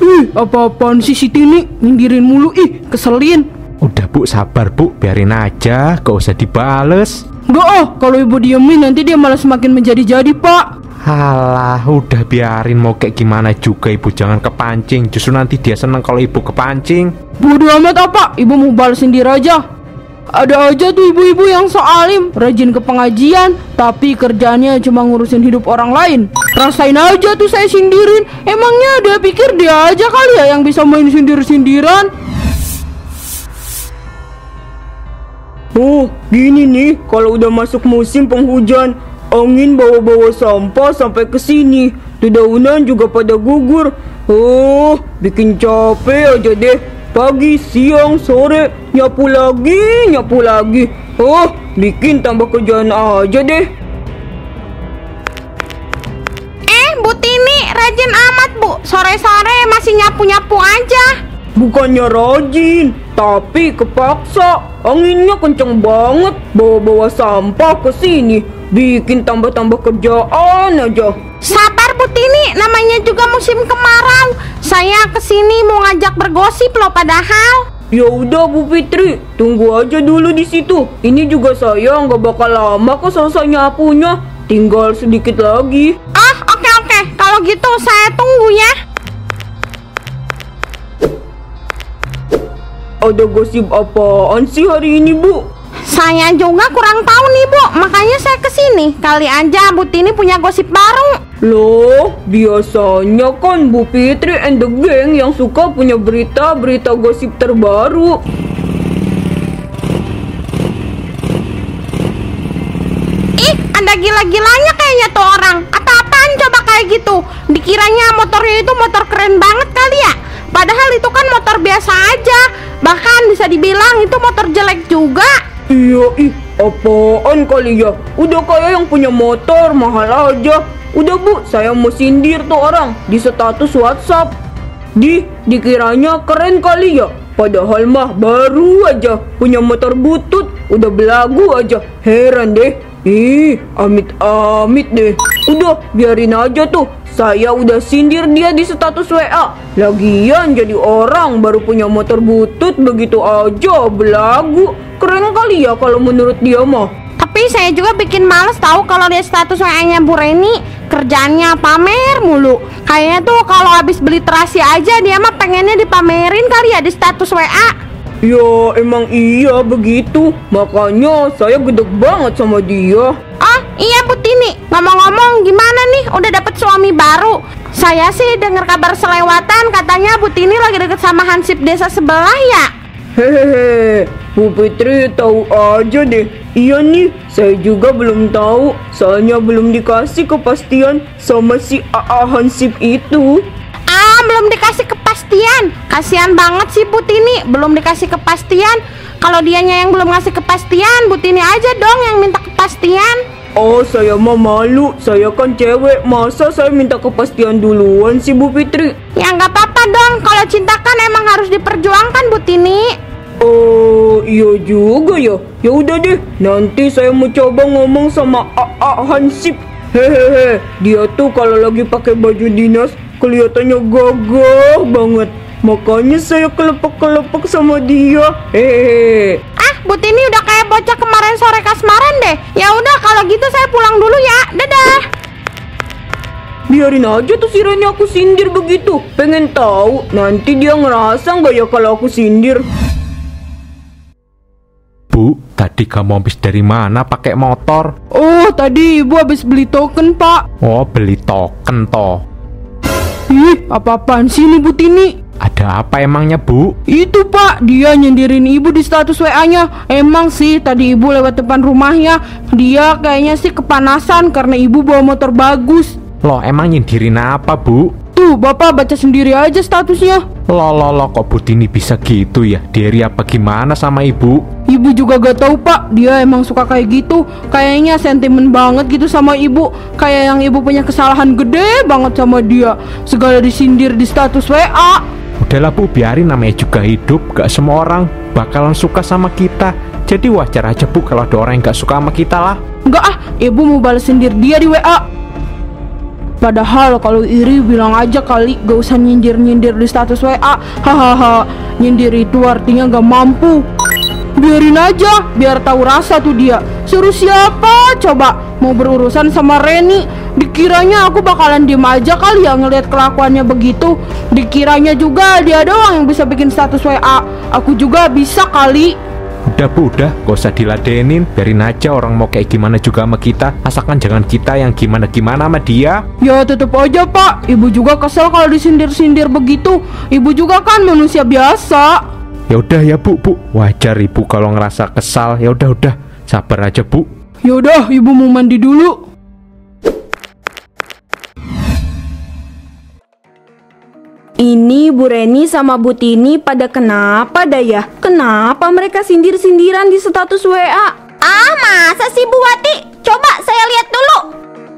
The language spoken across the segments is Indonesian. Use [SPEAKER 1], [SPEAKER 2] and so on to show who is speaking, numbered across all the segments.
[SPEAKER 1] Ih, apa-apaan sih si Tini? Nyindirin mulu, ih, keselin.
[SPEAKER 2] Udah bu sabar bu biarin aja gak usah dibales
[SPEAKER 1] Enggak ah, kalau ibu diemin nanti dia malah semakin menjadi-jadi, Pak.
[SPEAKER 2] Halah udah biarin mau kayak gimana juga ibu jangan kepancing Justru nanti dia seneng kalau ibu kepancing
[SPEAKER 1] Bodoh amat apa? Ibu mau balas sendiri aja. Ada aja tuh ibu-ibu yang so alim, rajin ke pengajian, tapi kerjaannya cuma ngurusin hidup orang lain. Rasain aja tuh saya sindirin. Emangnya dia pikir dia aja kali ya yang bisa main sindir-sindiran?
[SPEAKER 3] Oh, gini nih, kalau udah masuk musim penghujan, angin bawa-bawa sampah sampai ke sini. Dedaunan juga pada gugur. Oh, bikin capek aja deh. Pagi, siang, sore, nyapu lagi, nyapu lagi. Oh, bikin tambah kerjaan aja deh.
[SPEAKER 4] Eh, Bu Tini, rajin amat, Bu. Sore-sore masih nyapu-nyapu aja.
[SPEAKER 3] Bukannya rajin, tapi kepaksa. Anginnya kenceng banget, bawa-bawa sampah ke sini. Bikin tambah-tambah kerjaan aja.
[SPEAKER 4] Sabar Bu Tini, namanya juga musim kemarau. Saya ke sini mau ngajak bergosip loh padahal.
[SPEAKER 3] Ya udah Bu Fitri, tunggu aja dulu di situ. Ini juga saya nggak bakal lama kok selesai nyapunya. Tinggal sedikit lagi.
[SPEAKER 4] Oh, oke oke. Kalau gitu saya tunggu ya.
[SPEAKER 3] Ada gosip apaan sih hari ini Bu?
[SPEAKER 4] Saya juga kurang tahu nih Bu, makanya saya ke sini. Kali aja Bu Tini punya gosip baru.
[SPEAKER 3] Loh, biasanya kan Bu Fitri and the gang yang suka punya berita-berita gosip terbaru.
[SPEAKER 4] Ih, ada gila-gilanya kayaknya tuh orang. Apa-apaan coba kayak gitu? Dikiranya motornya itu motor keren banget kali ya? Padahal itu kan motor biasa aja. Bahkan bisa dibilang itu motor jelek juga.
[SPEAKER 3] Iya, ih, apaan kali ya? Udah kayak yang punya motor mahal aja. Udah Bu, saya mau sindir tuh orang di status WhatsApp. Di, dikiranya keren kali ya? Padahal mah baru aja punya motor butut, udah belagu aja. Heran deh. Ih, amit-amit deh. Udah, biarin aja tuh. Saya udah sindir dia di status WA. Lagian jadi orang baru punya motor butut begitu aja belagu. Keren kali ya kalau menurut dia mah.
[SPEAKER 4] Tapi saya juga bikin males tahu kalau dia status WA-nya Bu Reni kerjaannya pamer mulu. Kayaknya tuh kalau habis beli terasi aja dia mah pengennya dipamerin kali ya di status WA.
[SPEAKER 3] Ya emang iya begitu. Makanya saya gede banget sama dia.
[SPEAKER 4] Iya Bu Tini, ngomong-ngomong gimana nih udah dapet suami baru? Saya sih dengar kabar selewatan katanya Bu Tini lagi deket sama Hansip desa sebelah ya.
[SPEAKER 3] Hehehe, Bu Fitri tahu aja deh. Iya nih, saya juga belum tahu. Soalnya belum dikasih kepastian sama si AA Hansip itu.
[SPEAKER 4] Ah, belum dikasih kepastian. Kasihan banget sih Bu Tini, belum dikasih kepastian. Kalau dianya yang belum ngasih kepastian, Bu Tini aja dong yang minta kepastian.
[SPEAKER 3] Oh, saya mah malu. Saya kan cewek. Masa saya minta kepastian duluan sih, Bu Fitri?
[SPEAKER 4] Ya nggak apa-apa dong, kalau cinta kan emang harus diperjuangkan Bu Tini.
[SPEAKER 3] Oh, iya juga ya. Ya udah deh, nanti saya mau coba ngomong sama AA Hansip. Hehehe, dia tuh kalau lagi pakai baju dinas kelihatannya gagah banget. Makanya saya kelepek-kelepek sama dia. Hehehe.
[SPEAKER 4] Bu Tini udah kayak bocah kemarin sore kasmaran deh. Ya udah kalau gitu saya pulang dulu ya. Dadah.
[SPEAKER 3] Biarin aja tuh si Reni aku sindir begitu. Pengen tahu nanti dia ngerasa nggak ya kalau aku sindir.
[SPEAKER 2] Bu tadi kamu habis dari mana pakai motor
[SPEAKER 1] Oh, tadi ibu habis beli token, Pak.
[SPEAKER 2] Oh beli token toh
[SPEAKER 1] Ih, apa-apaan sih ini Bu Tini?
[SPEAKER 2] Ada apa emangnya bu?
[SPEAKER 1] Itu pak, dia nyindirin ibu di status WA-nya Emang sih tadi ibu lewat depan rumahnya. Dia kayaknya sih kepanasan karena ibu bawa motor bagus.
[SPEAKER 2] Loh emang nyindirin apa bu?
[SPEAKER 1] Tuh, bapak baca sendiri aja statusnya.
[SPEAKER 2] Loh loh loh kok Bu Tini bisa gitu ya? Diri apa gimana sama ibu?
[SPEAKER 1] Ibu juga gak tahu pak, dia emang suka kayak gitu. Kayaknya sentimen banget gitu sama ibu. Kayak yang ibu punya kesalahan gede banget sama dia. Segala disindir di status WA
[SPEAKER 2] Udahlah bu biarin namanya juga hidup. Gak semua orang bakalan suka sama kita. Jadi wajar aja bu kalau ada orang yang gak suka sama kita lah.
[SPEAKER 1] Enggak ah, ibu mau balas sindir dia di WA Padahal kalau iri bilang aja kali gak usah nyindir-nyindir di status WA Hahaha Nyindir itu artinya gak mampu. Biarin aja, biar tahu rasa tuh dia. Suruh siapa coba? Mau berurusan sama Reni Dikiranya aku bakalan diem aja kali ya ngelihat kelakuannya begitu. Dikiranya juga dia doang yang bisa bikin status WA Aku juga bisa kali.
[SPEAKER 2] Udah bu, udah, gak usah diladenin. Biarin aja orang mau kayak gimana juga sama kita. Asalkan jangan kita yang gimana-gimana sama dia.
[SPEAKER 1] Ya tetep aja pak, ibu juga kesel kalau disindir-sindir begitu. Ibu juga kan manusia biasa.
[SPEAKER 2] Ya udah ya bu, bu. Wajar ibu kalau ngerasa kesal. Ya udah, udah, sabar aja bu.
[SPEAKER 1] Yaudah ibu mau mandi dulu
[SPEAKER 3] Ini Bu Reni sama Bu Tini pada kenapa dah ya? Kenapa mereka sindir-sindiran di status WA?
[SPEAKER 4] Ah, masa sih Bu Wati? Coba saya lihat dulu.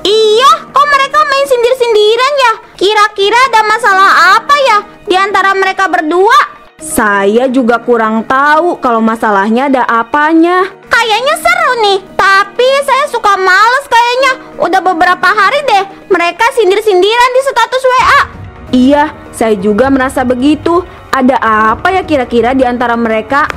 [SPEAKER 4] Iya, kok mereka main sindir-sindiran ya? Kira-kira ada masalah apa ya di antara mereka berdua?
[SPEAKER 3] Saya juga kurang tahu kalau masalahnya ada apanya.
[SPEAKER 4] Kayaknya seru nih, tapi saya suka males kayaknya. Udah beberapa hari deh mereka sindir-sindiran di status WA.
[SPEAKER 3] Iya, saya juga merasa begitu. Ada apa ya kira-kira di antara mereka?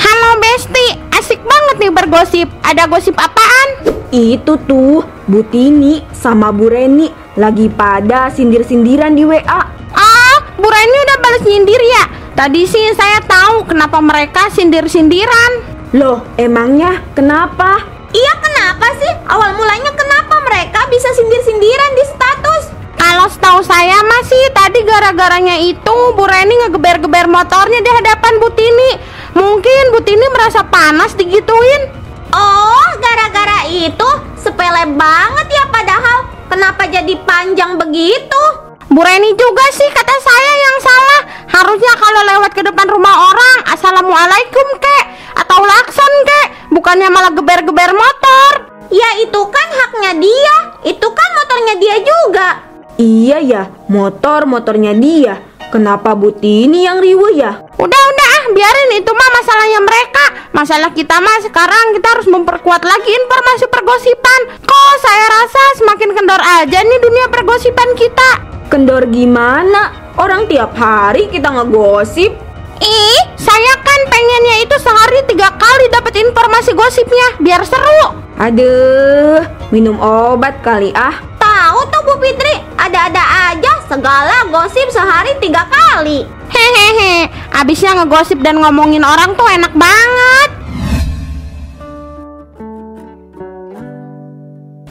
[SPEAKER 4] Halo Besti, asik banget nih bergosip. Ada gosip apaan?
[SPEAKER 3] Itu tuh Bu Tini sama Bu Reni lagi pada sindir-sindiran di WA.
[SPEAKER 4] Ah, Bu Reni udah balas nyindir ya? Tadi sih saya tahu kenapa mereka sindir-sindiran.
[SPEAKER 3] Loh, emangnya kenapa?
[SPEAKER 4] Iya kenapa sih? Awal mulanya kenapa mereka bisa sindir-sindiran di status? Kalau setahu saya masih tadi gara-garanya itu Bu Reni ngegeber-geber motornya di hadapan Bu Tini. Mungkin Bu Tini merasa panas digituin. Oh, gara-gara itu sepele banget ya padahal. Kenapa jadi panjang begitu? Bu Reni juga sih kata saya yang salah. Harusnya kalau lewat ke depan rumah orang, assalamualaikum kek atau lakson kek, bukannya malah geber-geber motor. Ya itu kan haknya dia, itu kan motornya dia juga.
[SPEAKER 3] Iya ya, motor-motornya dia. Kenapa Bu Tini yang riweh ya?
[SPEAKER 4] Udah udah ah, biarin itu mah masalahnya mereka. Masalah kita mah sekarang kita harus memperkuat lagi informasi pergosipan. Kok saya rasa semakin kendor aja nih dunia pergosipan kita.
[SPEAKER 3] Kendor gimana? Orang tiap hari kita ngegosip.
[SPEAKER 4] Ih, saya kan pengennya itu sehari tiga kali dapat informasi gosipnya biar seru.
[SPEAKER 3] Aduh, minum obat kali ah.
[SPEAKER 4] Tahu tuh Bu Fitri, ada-ada aja segala gosip sehari tiga kali. Hehehe, abisnya ngegosip dan ngomongin orang tuh enak banget.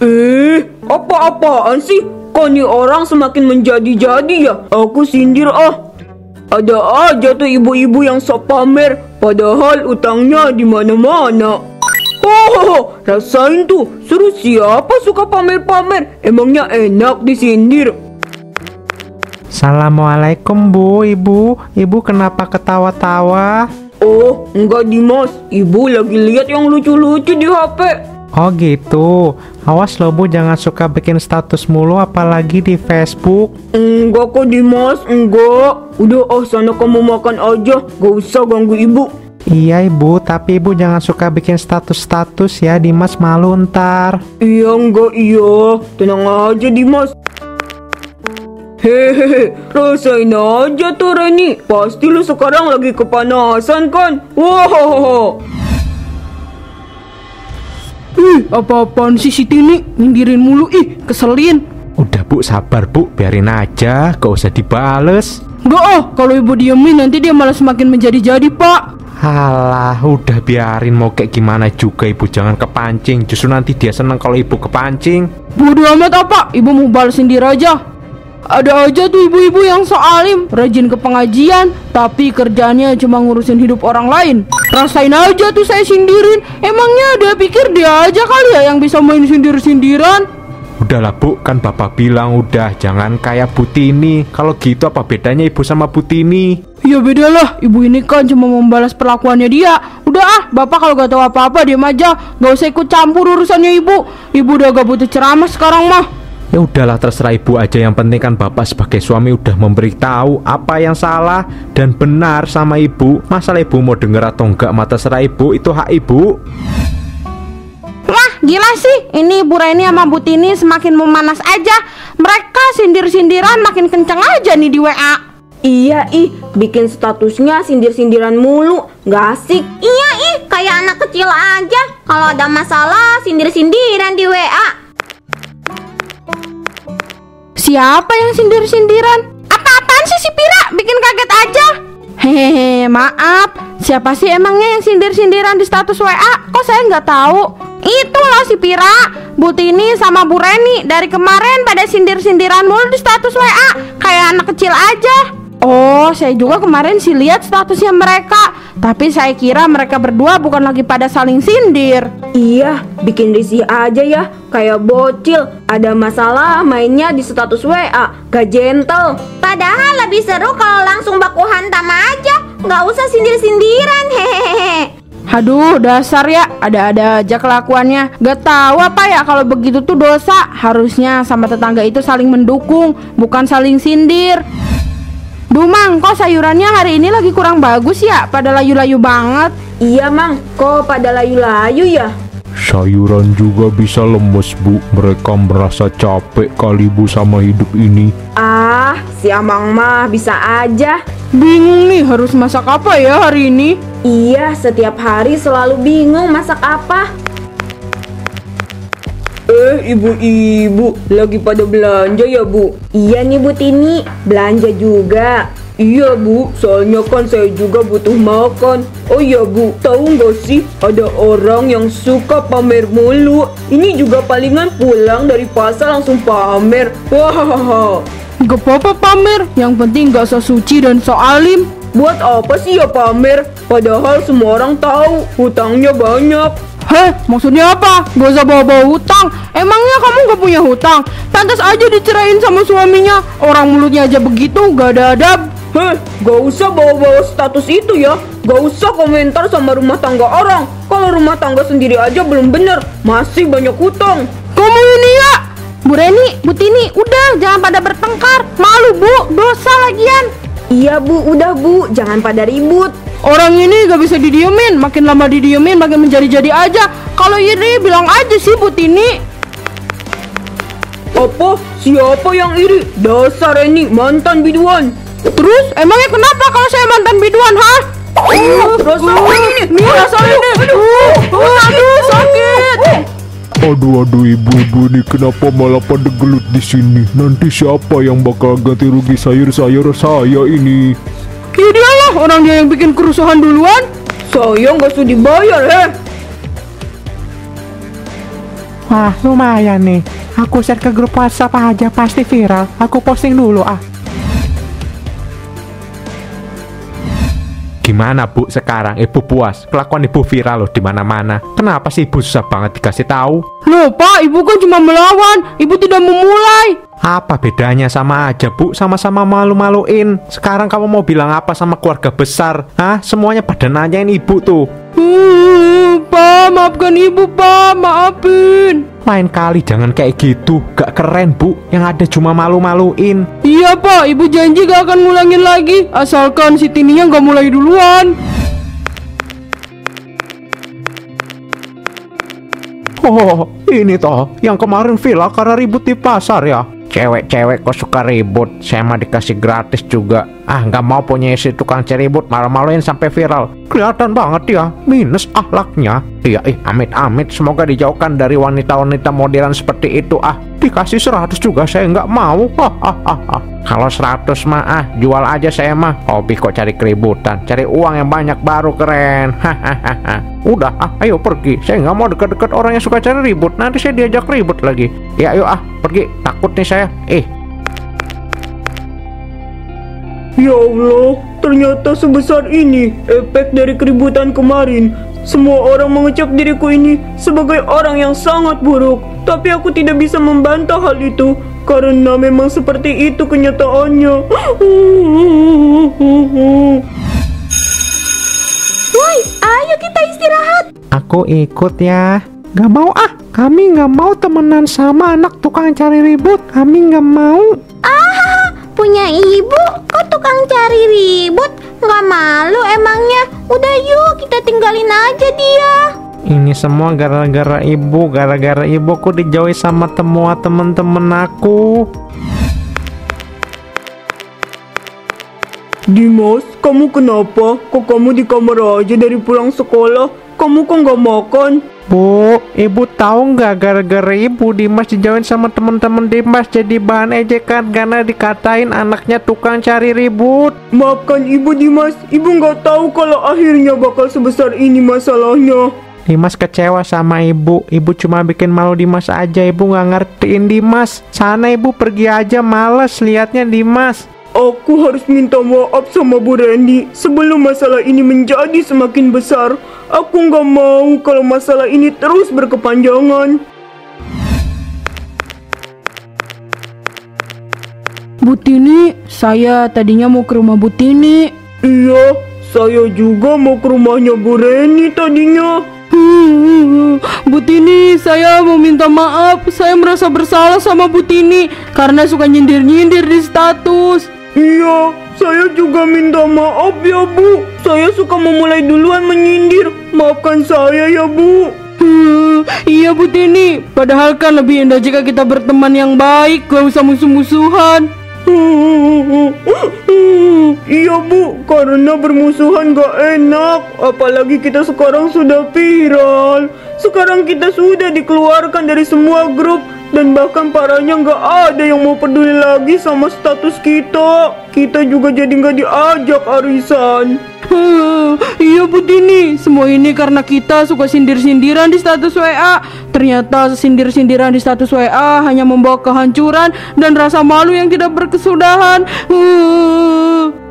[SPEAKER 3] Eh, apa-apaan sih? Kok nih orang semakin menjadi-jadi ya? Aku sindir ah. Ada aja tuh ibu-ibu yang sok pamer, padahal utangnya di mana-mana. Oh, rasain tuh, suruh siapa suka pamer-pamer? Emangnya enak disindir?
[SPEAKER 2] Assalamualaikum bu, ibu Ibu kenapa ketawa-tawa?
[SPEAKER 3] Oh, enggak Dimas, ibu lagi lihat yang lucu-lucu di HP.
[SPEAKER 2] Oh gitu Awas lo bu jangan suka bikin status mulu apalagi di Facebook
[SPEAKER 3] Enggak kok Dimas, enggak. Udah oh sana kamu makan aja, gak usah ganggu ibu.
[SPEAKER 2] Iya ibu. Tapi ibu jangan suka bikin status-status ya Dimas. Malu ntar.
[SPEAKER 3] Iya enggak iya, tenang aja Dimas. Hehehe, rasain aja tuh Reni. Pasti lu sekarang lagi kepanasan kan? Wow.
[SPEAKER 1] Ih apa-apaan sih si Tini Nyindirin mulu. Ih keselin.
[SPEAKER 2] Udah bu. Sabar bu. Biarin aja. Gak usah dibales.
[SPEAKER 1] Gak ah kalau ibu diemin nanti dia malah semakin menjadi-jadi pak
[SPEAKER 2] Halah udah biarin mau kayak gimana juga ibu. Jangan kepancing. Justru nanti dia seneng kalau ibu kepancing.
[SPEAKER 1] Bodo amat apa ibu mau balas sendiri aja. Ada aja tuh ibu-ibu yang so alim Rajin ke pengajian Tapi kerjanya cuma ngurusin hidup orang lain. Rasain aja tuh saya sindirin. Emangnya dia pikir dia aja kali ya yang bisa main sindir-sindiran
[SPEAKER 2] Udahlah bu kan bapak bilang udah jangan kayak Bu Tini Kalau gitu apa bedanya ibu sama Bu Tini
[SPEAKER 1] Ya beda lah, ibu ini kan cuma membalas perlakuannya dia. Udah ah, bapak kalau gak tahu apa-apa diam aja. Gak usah ikut campur urusannya ibu. Ibu udah gak butuh ceramah sekarang mah.
[SPEAKER 2] Ya udahlah terserah ibu aja. Yang penting kan bapak sebagai suami udah memberitahu apa yang salah dan benar sama ibu. Masalah ibu mau denger atau enggak mah terserah ibu. Itu hak ibu
[SPEAKER 4] gila sih. Ini Bu Reni sama Bu Tini semakin memanas aja. Mereka sindir-sindiran makin kenceng aja nih di WA.
[SPEAKER 3] Iya ih, bikin statusnya sindir-sindiran mulu, nggak asik.
[SPEAKER 5] Iya ih, kayak anak kecil aja. Kalau ada masalah, sindir-sindiran di WA.
[SPEAKER 1] Siapa yang sindir-sindiran?
[SPEAKER 4] Apa-apaan sih si Pira? Bikin kaget aja.
[SPEAKER 1] Hehehe, maaf. Siapa sih emangnya yang sindir-sindiran di status WA? Kok saya nggak tahu?
[SPEAKER 4] Itu loh si Pira, Bu Tini sama Bu Reni dari kemarin pada sindir-sindiran mulu di status WA kayak anak kecil aja.
[SPEAKER 1] Oh, saya juga kemarin sih lihat statusnya mereka. Tapi saya kira mereka berdua bukan lagi pada saling sindir.
[SPEAKER 3] Iya, bikin risih aja ya, kayak bocil. Ada masalah mainnya di status WA, gak gentle.
[SPEAKER 5] Padahal lebih seru kalau langsung baku hantam aja. Nggak usah sindir-sindiran, hehehe.
[SPEAKER 1] Aduh, dasar ya, ada-ada aja kelakuannya. Gak tahu apa ya kalau begitu tuh dosa. Harusnya sama tetangga itu saling mendukung, bukan saling sindir. Duh Mang, kok sayurannya hari ini lagi kurang bagus ya? Pada layu-layu banget.
[SPEAKER 3] Iya mang, kok pada layu-layu ya?
[SPEAKER 2] Sayuran juga bisa lemes bu Mereka merasa capek kali bu sama hidup ini
[SPEAKER 3] Ah, si Amang mah bisa aja.
[SPEAKER 1] Bingung nih harus masak apa ya hari ini?
[SPEAKER 3] Iya, setiap hari selalu bingung masak apa. Eh, ibu-ibu, lagi pada belanja ya, Bu? Iya nih, Bu Tini, belanja juga. Iya, Bu, soalnya kan saya juga butuh makan. Oh iya, Bu, tahu nggak sih ada orang yang suka pamer mulu. Ini juga palingan pulang dari pasar langsung pamer. Wah,
[SPEAKER 1] Gak apa-apa pamer, yang penting gak so suci dan so alim.
[SPEAKER 3] buat apa sih ya pamer? Padahal semua orang tahu hutangnya banyak.
[SPEAKER 1] Heh, maksudnya apa? Gak usah bawa-bawa hutang. Emangnya kamu gak punya hutang? Pantas aja dicerain sama suaminya. Orang mulutnya aja begitu, gak ada adab.
[SPEAKER 3] Heh, gak usah bawa-bawa status itu ya Gak usah komentar sama rumah tangga orang Kalau rumah tangga sendiri aja belum bener Masih banyak hutang
[SPEAKER 1] Kamu ini ya?
[SPEAKER 4] Bu Reni, Bu Tini, udah jangan pada bertengkar. Malu Bu, dosa lagian.
[SPEAKER 3] Iya bu, udah bu Jangan pada ribut
[SPEAKER 1] Orang ini gak bisa didiemin. Makin lama didiemin, makin menjadi-jadi aja. Kalau iri, bilang aja sih Bu Tini.
[SPEAKER 3] Apa? Siapa yang iri? Dasar ini mantan biduan
[SPEAKER 1] Terus, emangnya kenapa kalau saya mantan biduan, ha?
[SPEAKER 3] Uh, rasain ini
[SPEAKER 1] Nih, rasain nih. Uh, uh, aduh, sakit.
[SPEAKER 2] Aduh aduh ibu-ibu ini kenapa malah pada gelut di sini Nanti siapa yang bakal ganti rugi sayur-sayur saya ini
[SPEAKER 1] orang dia yang bikin kerusuhan duluan.
[SPEAKER 3] Saya nggak sudi bayar heh
[SPEAKER 6] Wah, lumayan nih. Aku share ke grup WhatsApp aja pasti viral. Aku posting dulu ah.
[SPEAKER 2] Gimana bu sekarang ibu puas Kelakuan ibu viral loh di mana mana Kenapa sih ibu susah banget dikasih tahu
[SPEAKER 1] Loh, Pak, Ibu kan cuma melawan. Ibu tidak memulai.
[SPEAKER 2] Apa bedanya sama aja bu Sama-sama malu-maluin Sekarang kamu mau bilang apa sama keluarga besar Hah semuanya pada nanyain ibu tuh
[SPEAKER 1] Uh, Pak, maafkan Ibu, Pak. Maafin.
[SPEAKER 2] Lain kali jangan kayak gitu Gak keren bu Yang ada cuma malu-maluin
[SPEAKER 1] Iya, Pak. Ibu janji gak akan ngulangin lagi. Asalkan si Tininya gak mulai duluan.
[SPEAKER 2] Oh ini toh Yang kemarin villa karena ribut di pasar ya Cewek-cewek kok suka ribut. Saya mah dikasih gratis juga. Ah nggak mau punya si tukang ceribut Malu-maluin sampai viral. Kelihatan banget ya Minus akhlaknya Iya ih amit-amit. Semoga dijauhkan dari wanita-wanita modelan seperti itu Ah dikasih 100 juga saya nggak mau Kalau 100 mah ah Jual aja saya mah. Hobi kok cari keributan Cari uang yang banyak baru keren Hahaha Udah ah ayo pergi. Saya nggak mau dekat-dekat orang yang suka cari ribut. Nanti saya diajak ribut lagi. Ya ayo ah pergi. Takut nih saya. Eh.
[SPEAKER 3] Ya Allah, ternyata sebesar ini efek dari keributan kemarin. Semua orang mengecap diriku ini sebagai orang yang sangat buruk. Tapi aku tidak bisa membantah hal itu karena memang seperti itu kenyataannya.
[SPEAKER 5] Woi, ayo kita istirahat.
[SPEAKER 6] Aku ikut ya. Gak mau ah, kami gak mau temenan sama anak tukang cari ribut. Kami gak mau.
[SPEAKER 5] Ah, punya ibu, kok tukang cari ribut? Nggak malu emangnya? Udah yuk, kita tinggalin aja dia.
[SPEAKER 2] Ini semua gara-gara ibu, gara-gara ibu aku dijauhi sama semua temen-temen aku.
[SPEAKER 3] Dimas, kamu kenapa? Kok kamu di kamar aja dari pulang sekolah? Kamu kok nggak makan?
[SPEAKER 2] Bu, ibu tahu nggak gara-gara ibu Dimas dijauhin sama temen-temen Dimas jadi bahan ejekan karena dikatain anaknya tukang cari ribut.
[SPEAKER 3] Maafkan ibu Dimas, ibu nggak tahu kalau akhirnya bakal sebesar ini masalahnya.
[SPEAKER 2] Dimas kecewa sama ibu. Ibu cuma bikin malu Dimas aja. Ibu nggak ngertiin Dimas. Sana ibu pergi aja, males liatnya Dimas.
[SPEAKER 3] Aku harus minta maaf sama Bu Reni sebelum masalah ini menjadi semakin besar. Aku nggak mau kalau masalah ini terus berkepanjangan.
[SPEAKER 1] Bu Tini, saya tadinya mau ke rumah Bu Tini.
[SPEAKER 3] Iya, saya juga mau ke rumahnya Bu Reni tadinya.
[SPEAKER 1] Bu Tini, saya mau minta maaf. Saya merasa bersalah sama Bu Tini karena suka nyindir-nyindir di status.
[SPEAKER 3] Iya, saya juga minta maaf ya Bu. Saya suka memulai duluan menyindir. Maafkan saya ya Bu.
[SPEAKER 1] Hmm, iya Bu Tini, padahal kan lebih indah jika kita berteman yang baik, gak usah musuh-musuhan.
[SPEAKER 3] Iya bu, karena bermusuhan gak enak. Apalagi kita sekarang sudah viral. Sekarang kita sudah dikeluarkan dari semua grup. Dan bahkan parahnya gak ada yang mau peduli lagi sama status kita. Kita juga jadi gak diajak arisan
[SPEAKER 1] Iya Bu Tini, semua ini karena kita suka sindir-sindiran di status WA. Ternyata sindir-sindiran di status WA hanya membawa kehancuran dan rasa malu yang tidak berkesudahan. Hmm.